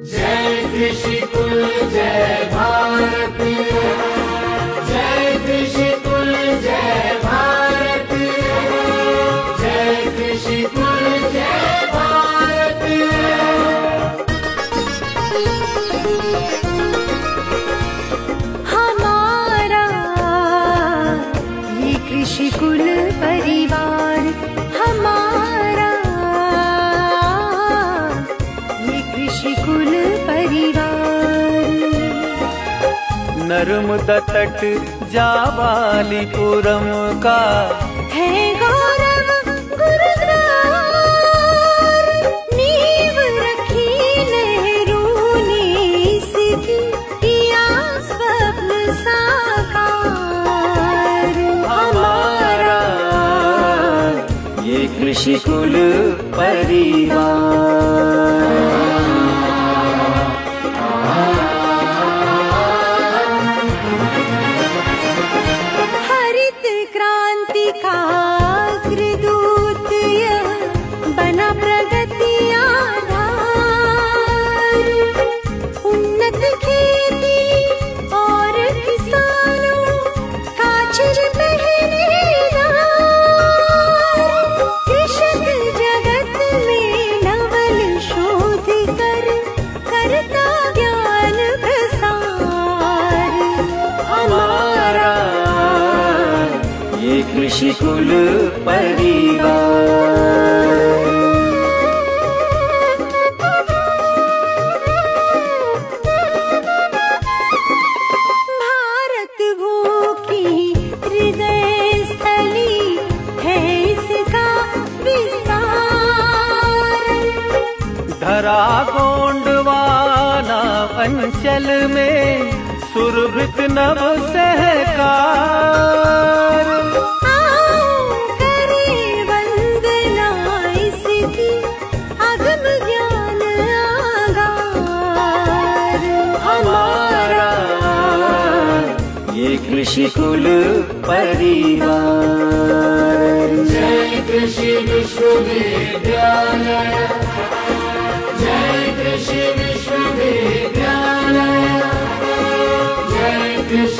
जय कृषि कुल जय भारत। नर्मदा तट जावालीपुरम का। है गौरव गुरुद्वार नींव रखी नेहरू ने इसकी किया स्वप्न साकार। हमारा ये कृषि कुल परिवार कृषि कुल परिवार है धरा गोंडवाना अंचल में सुरभित नव सहकार। कृषि कुल परिवार। जय कृषि विश्वविद्यालय। जय कृषि विश्वविद्यालय। जय कृषि